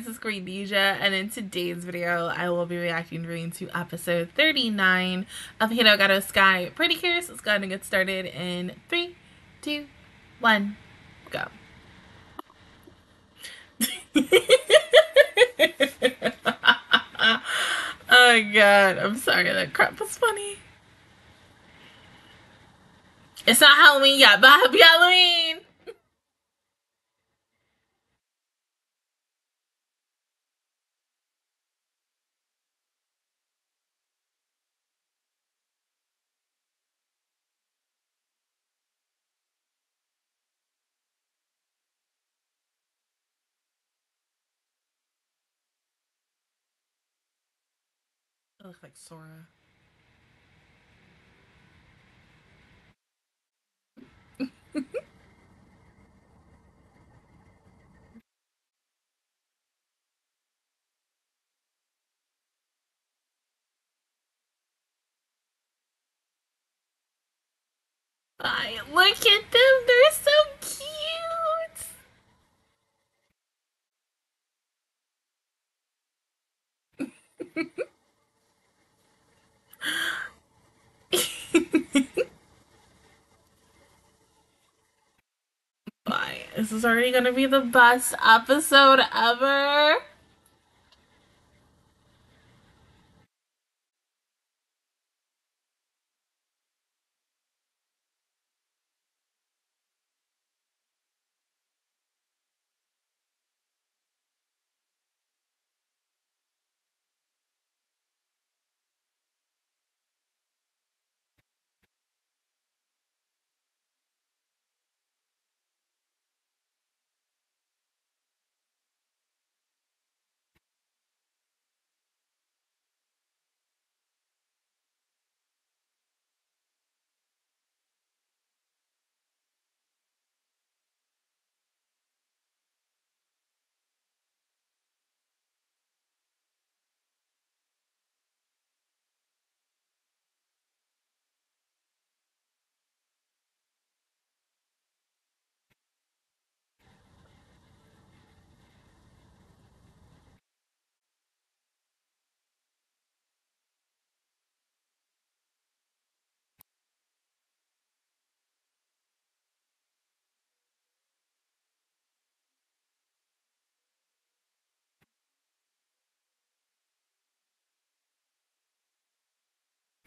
guys, it's Queendija, and in today's video, I will be reacting to episode 39 of Hirogaru Sky. Pretty curious, let's go ahead and get started in three, two, one, go. oh god, I'm sorry, that crap was funny. It's not Halloween yet, but happy Halloween! I look like Sora. I look at them, they're so cute. Bye. This is already gonna be the best episode ever.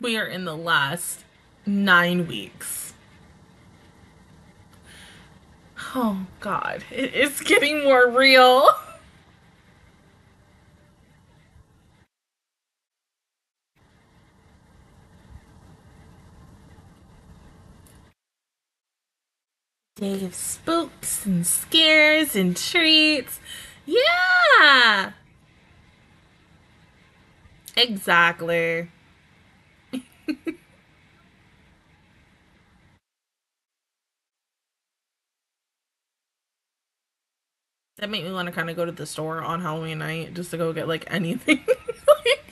We are in the last nine weeks. Oh god, it's getting more real. Day of spooks and scares and treats. Yeah! Exactly. that made me want to kind of go to the store on Halloween night just to go get like anything, like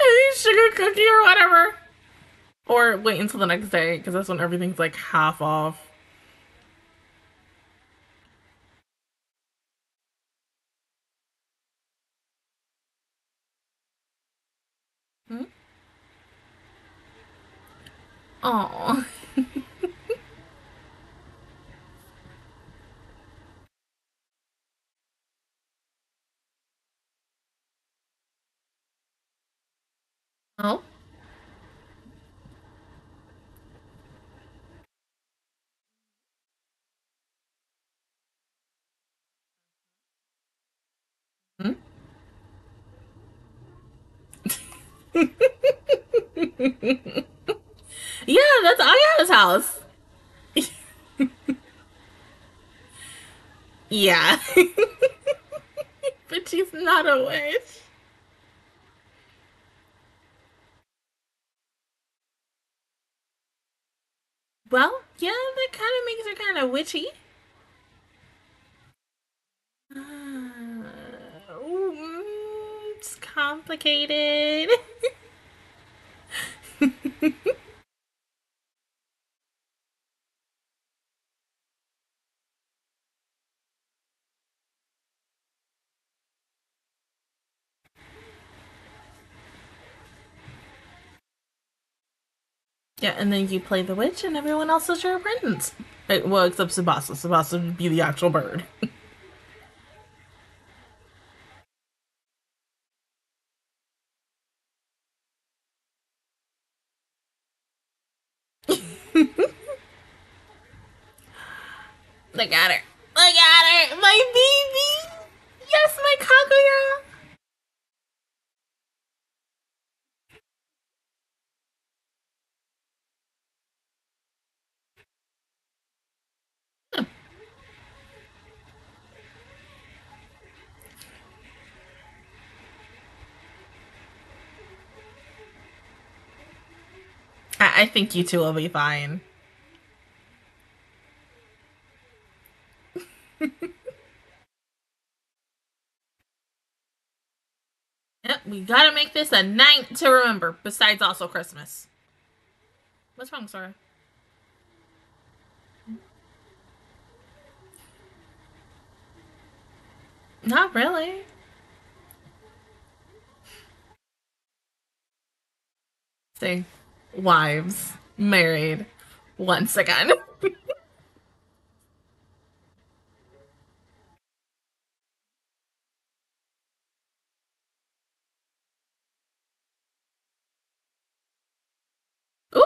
any sugar cookie or whatever, or wait until the next day because that's when everything's like half off. Hmm? Oh. oh. Hmm? That's Aya's house. yeah. but she's not a witch. Well, yeah, that kind of makes her kind of witchy. Uh, ooh, it's complicated. Yeah, and then you play the witch, and everyone else is your apprentice. Eh, Well, except Tsubasa. Tsubasa would be the actual bird. Look at her. Look at her. My baby. Yes, my Kaguya. I, think you two will be fine. Yep, we gotta make this a night to remember, besides also Christmas. What's wrong, Sora? Not really. See, wives, married, once again. Ooh.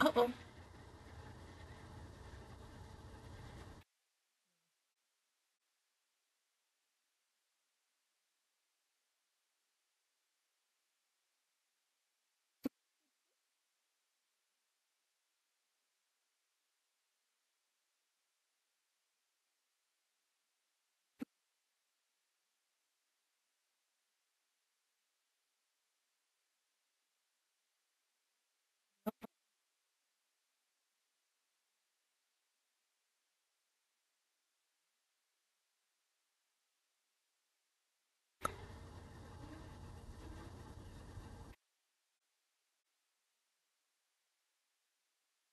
Uh-oh.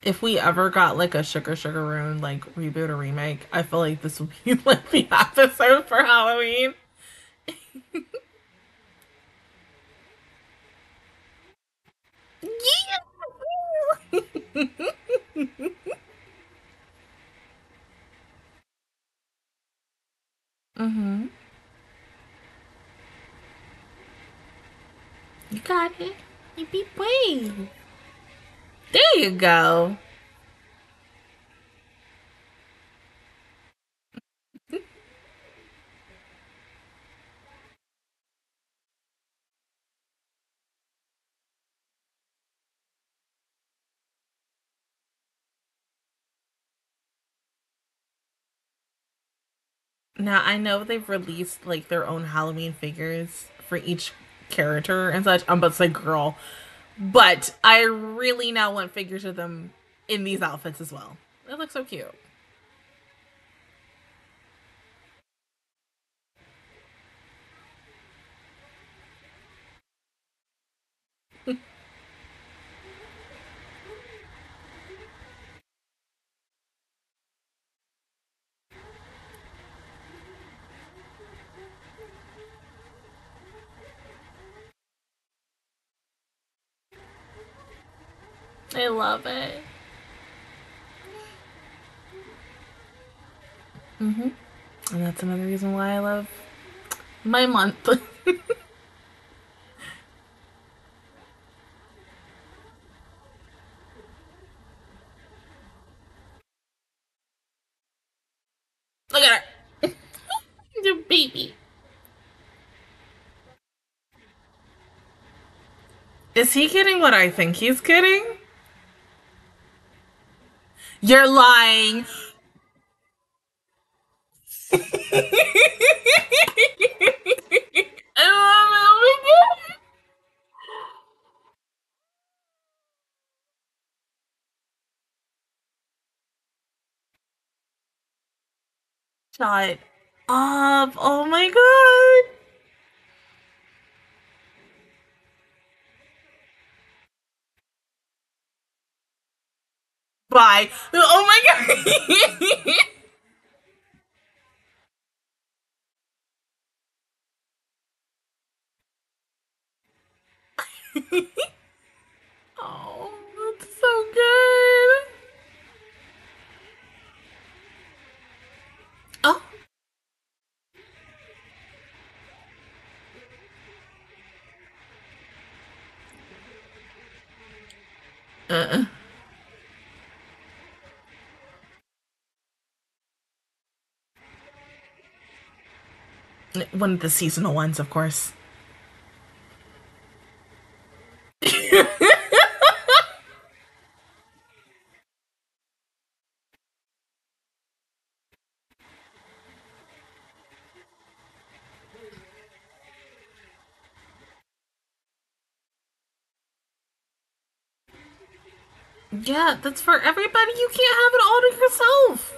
If we ever got like a Sugar Sugar Rune like reboot or remake, I feel like this would be like the episode for Halloween. Yeah. mhm. You got it. You be brave. There you go. Now I know they've released like their own Halloween figures for each character and such. Um, I'm about to say girl, but I really now want figures of them in these outfits as well. They look so cute. I love it. hmm And that's another reason why I love my month. Look at her. the baby. Is he getting what I think he's getting? You're lying. I love it. Shut up. Oh my god. Bye. Oh my god. oh, that's so good. Oh. Uh-uh. One of the seasonal ones, of course. Yeah, that's for everybody. You can't have it all to yourself.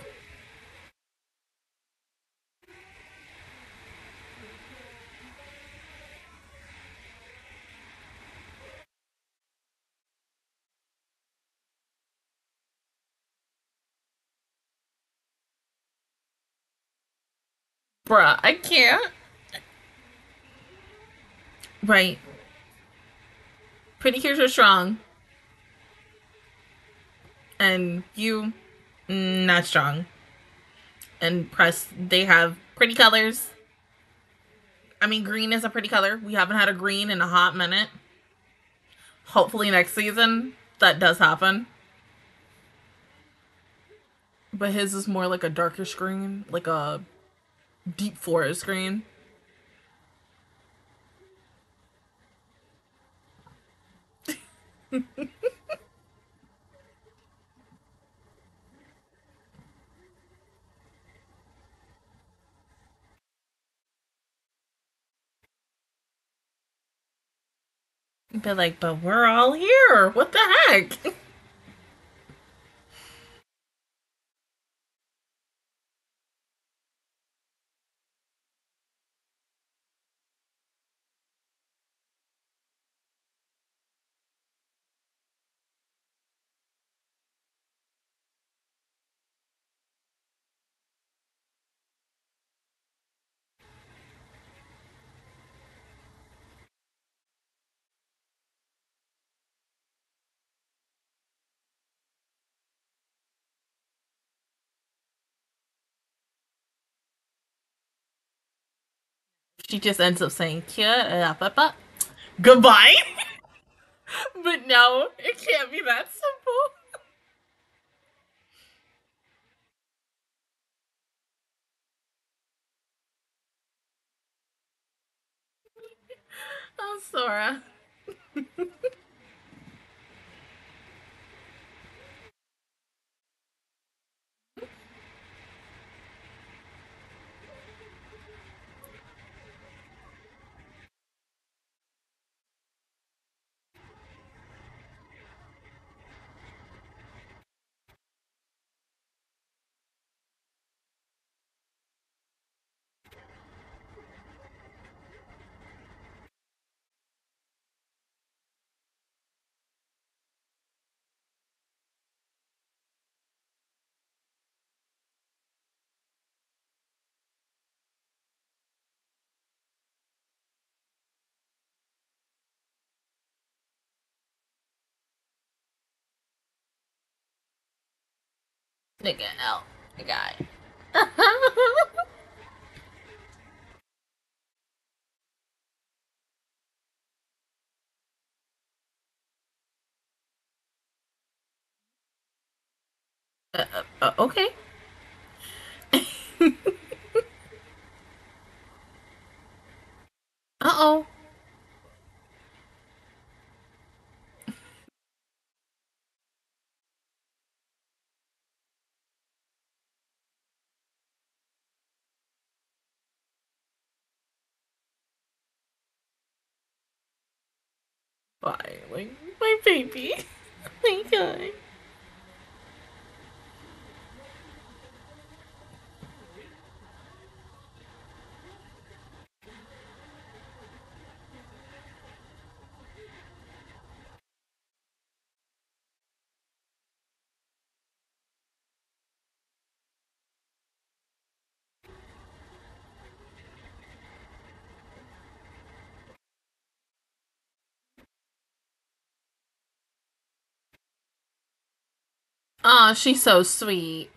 Bruh, I can't. Right. Pretty cures are strong. And you, mm, not strong. And press, they have pretty colors. I mean, green is a pretty color. We haven't had a green in a hot minute. Hopefully next season that does happen. But his is more like a darker green, like a deep forest green. Be like, but we're all here. What the heck? she just ends up saying papa uh, goodbye. But no it can't be that simple. Oh sora Nigga, out. Guy. uh, uh, okay. Uh-oh. Bye. Like, my baby. my God. Oh, she's so sweet.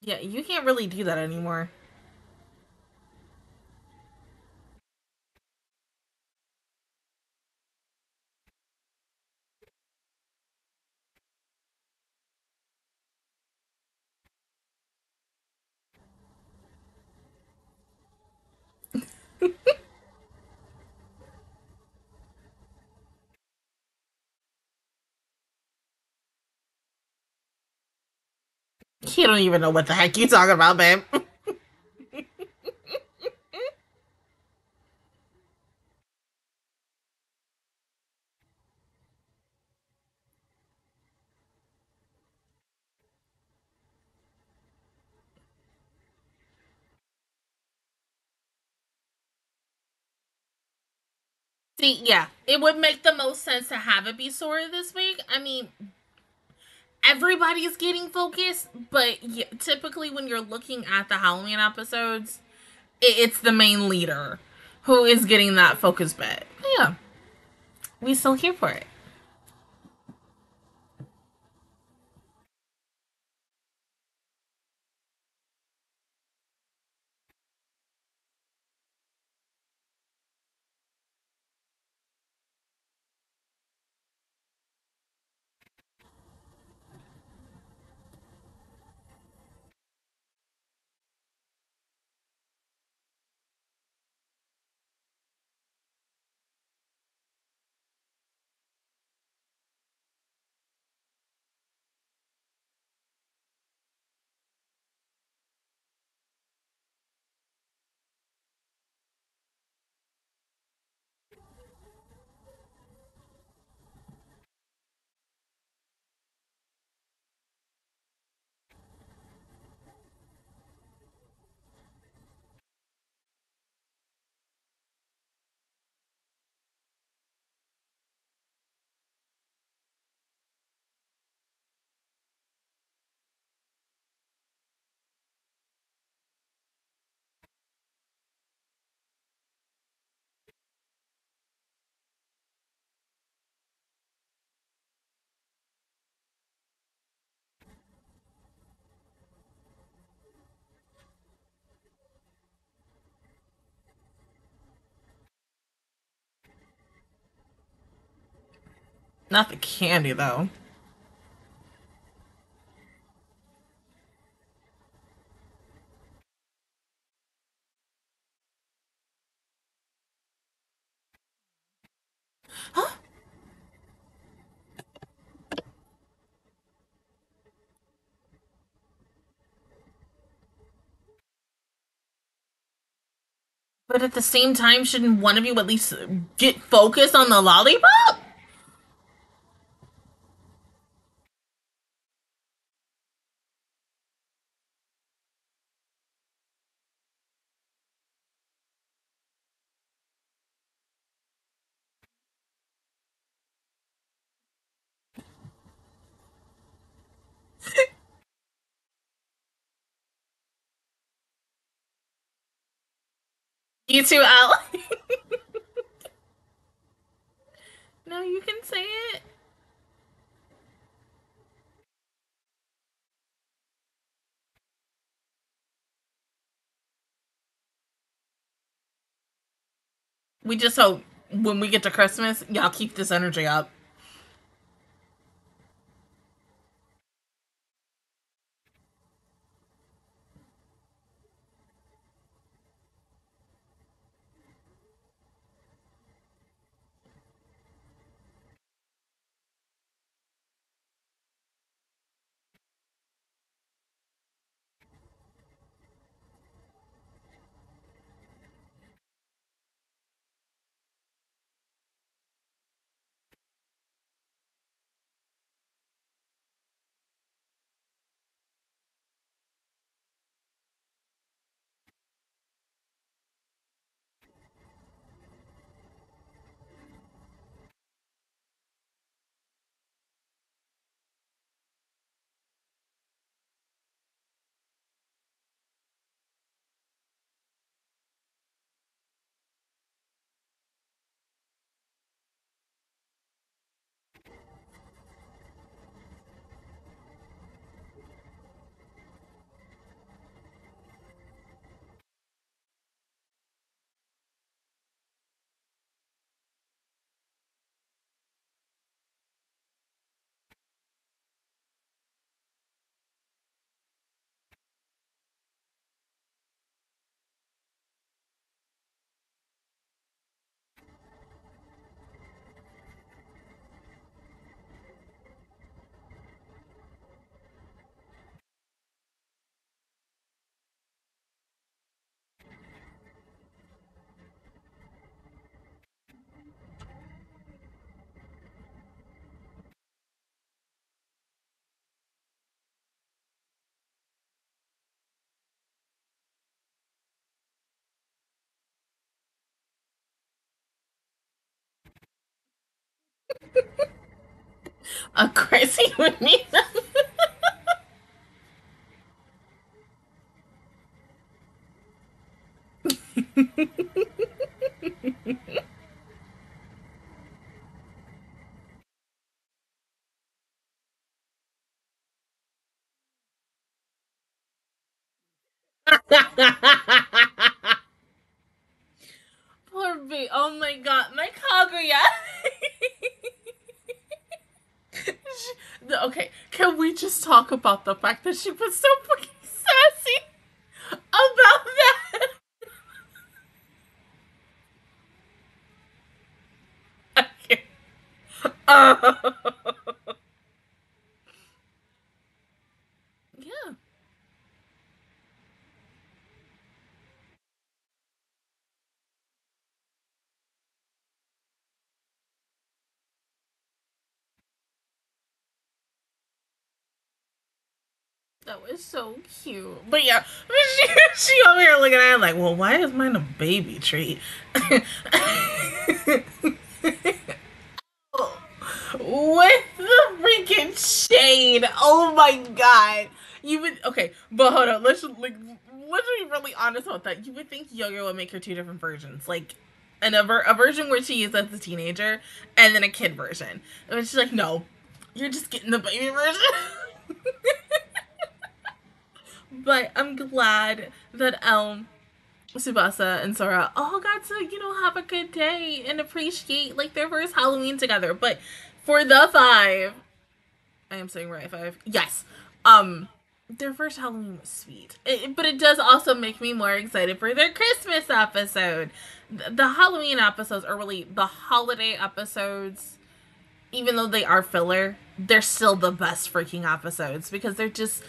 Yeah, you can't really do that anymore. You don't even know what the heck you talking about, babe. See, yeah, it would make the most sense to have it be Sora this week. I mean, everybody's getting focused, but typically when you're looking at the Halloween episodes, it's the main leader who is getting that focus bet. Yeah, we still here for it. Not the candy though. Huh? But at the same time, shouldn't one of you at least get focused on the lollipop? You too, Al. no, you can say it. We just hope when we get to Christmas, y'all keep this energy up. A crazy would need them. Poor B. Oh my god, my Kaguya. She- okay, can we just talk about the fact that she was so fucking sassy about that? Okay. Uh, yeah. That was so cute. But yeah, she, she over here looking at it like, well, why is mine a baby treat? With the freaking shade. Oh my god. You would okay, but hold on. Let's like let's be really honest about that. You would think Yo-Yo would make her two different versions, like an a, a version where she is as a teenager, and then a kid version. And she's like, no, you're just getting the baby version. but I'm glad that Elm, Tsubasa, and Sora all got to, you know, have a good day and appreciate like their first Halloween together. But for the five, I am saying right five. Yes. Um, their first Halloween was sweet, it, but it does also make me more excited for their Christmas episode. The, the Halloween episodes are really the holiday episodes even though they are filler, they're still the best freaking episodes because they're just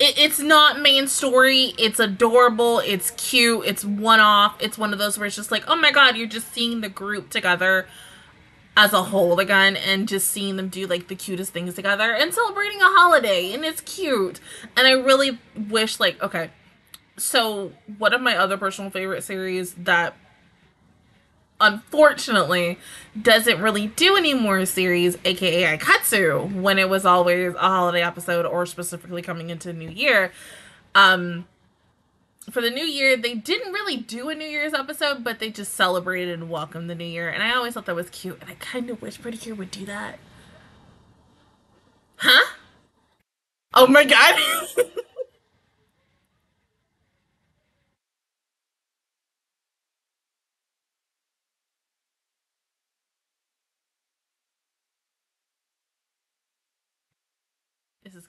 it, it's not main story. It's adorable. It's cute. It's one off. It's one of those where it's just like, oh my god, you're just seeing the group together as a whole again and just seeing them do like the cutest things together and celebrating a holiday and it's cute. And I really wish like okay, so one of my other personal favorite series that unfortunately doesn't really do any more series aka aikatsu when it was always a holiday episode or specifically coming into new year. Um for the new year they didn't really do a new year's episode but they just celebrated and welcomed the new year. And i always thought that was cute and i kind of wish pretty cure would do that. Huh? Oh my god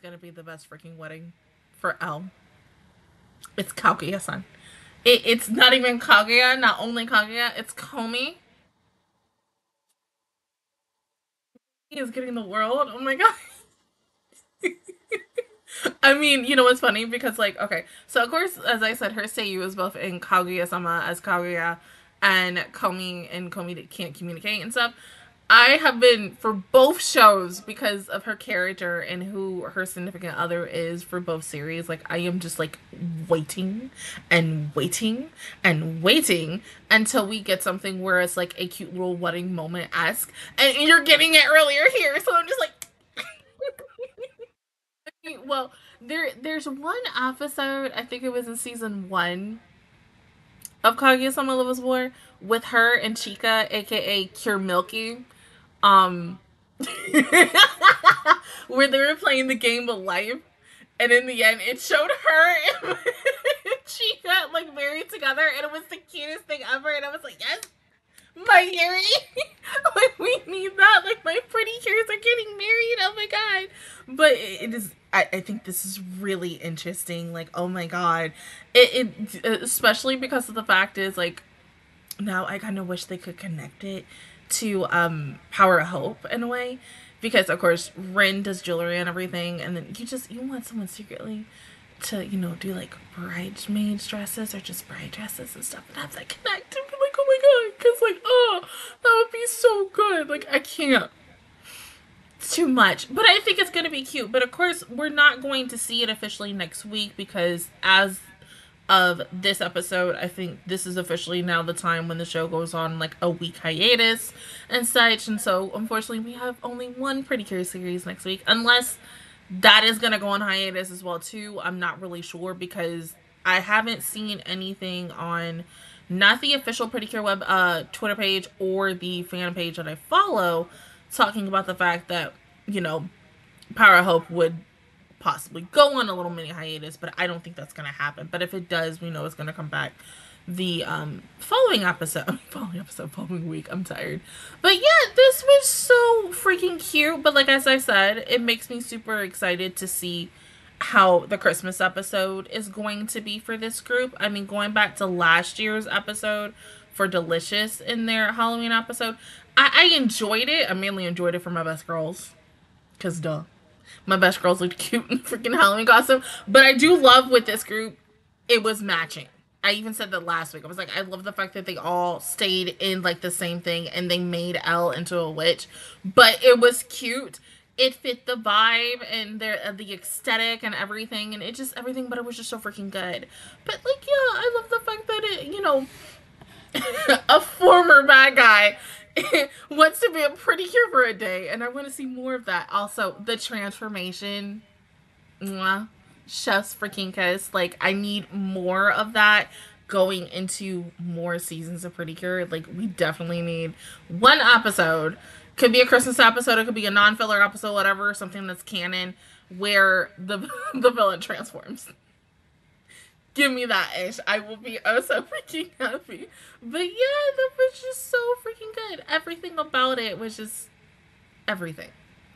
gonna be the best freaking wedding for L. It's Kaguya-san. It, it's not even Kaguya, not only Kaguya, it's Komi. He is getting the world. Oh my god. I mean, you know what's funny? Because, like, okay, so of course, as I said, her Seiyu is both in Kaguya sama as Kaguya and Komi and Komi that can't communicate and stuff. I have been for both shows because of her character and who her significant other is for both series. Like I am just like waiting and waiting and waiting until we get something where it's like a cute little wedding moment esque, and you're getting it earlier here. So I'm just like, well, there there's one episode I think it was in season one of Kaguya-sama Love War with her and Chika, aka Cure Milky um where they were playing the game of life and in the end it showed her and she got like married together and it was the cutest thing ever and i was like yes my Yuri like we need that like my pretty cures are getting married oh my god. But it is I, I think this is really interesting like oh my god. It, it especially because of the fact is like now i kind of wish they could connect it to um Power of Hope in a way. Because of course Rin does jewelry and everything and then you just you want someone secretly to, you know, do like bridesmaid dresses or just bride dresses and stuff and have that connect and be like, oh my god, because like, oh, that would be so good. Like I can't. It's too much. But I think it's gonna be cute. But of course we're not going to see it officially next week because as of this episode. I think this is officially now the time when the show goes on like a week hiatus and such. And so, unfortunately, we have only one Pretty Cure series next week, unless that is gonna go on hiatus as well too. I'm not really sure because I haven't seen anything on not the official Pretty Cure web uh Twitter page or the fan page that I follow talking about the fact that, you know, Power Hope would possibly go on a little mini hiatus, but I don't think that's gonna happen. But if it does, we know it's gonna come back the um following episode following episode following week. I'm tired. But yeah this was so freaking cute. But like as i said it makes me super excited to see how the christmas episode is going to be for this group. I mean going back to last year's episode for delicious in their halloween episode i, I enjoyed it. I mainly enjoyed it for my best girls. Because duh my best girls looked cute in freaking halloween costume but i do love with this group it was matching I even said that last week. I was like, I love the fact that they all stayed in like the same thing and they made Elle into a witch, but it was cute. It fit the vibe and their uh, the aesthetic and everything, and it just everything. But it was just so freaking good. But like, yeah, I love the fact that it, you know, a former bad guy wants to be a pretty cure for a day, and I want to see more of that. Also, the transformation. Mwah chef's freaking kiss. Like I need more of that going into more seasons of Pretty Cure. Like we definitely need one episode. Could be a Christmas episode, it could be a non-filler episode, whatever, something that's canon where the the villain transforms. Give me that ish. I will be oh so freaking happy. But yeah, that was just so freaking good. Everything about it was just everything.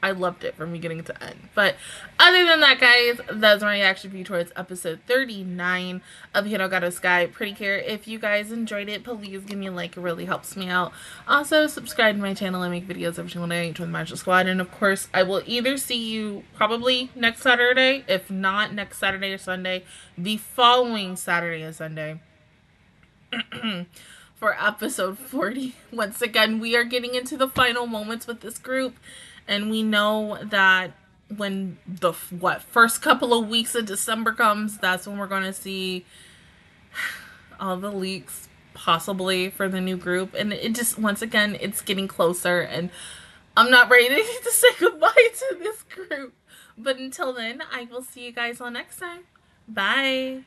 I loved it from beginning to end. But other than that, guys, that's my reaction view towards episode 39 of hirogaru Sky Pretty Cure. If you guys enjoyed it, please give me a like. It really helps me out. Also, subscribe to my channel. I make videos every single day the Magic Squad. And of course, I will either see you probably next Saturday, if not next Saturday or Sunday, the following Saturday and Sunday. for episode 40. Once again, we are getting into the final moments with this group and we know that when the what first couple of weeks of December comes, that's when we're going to see all the leaks possibly for the new group and it just once again it's getting closer and I'm not ready to say goodbye to this group. But until then, I will see you guys all next time. Bye.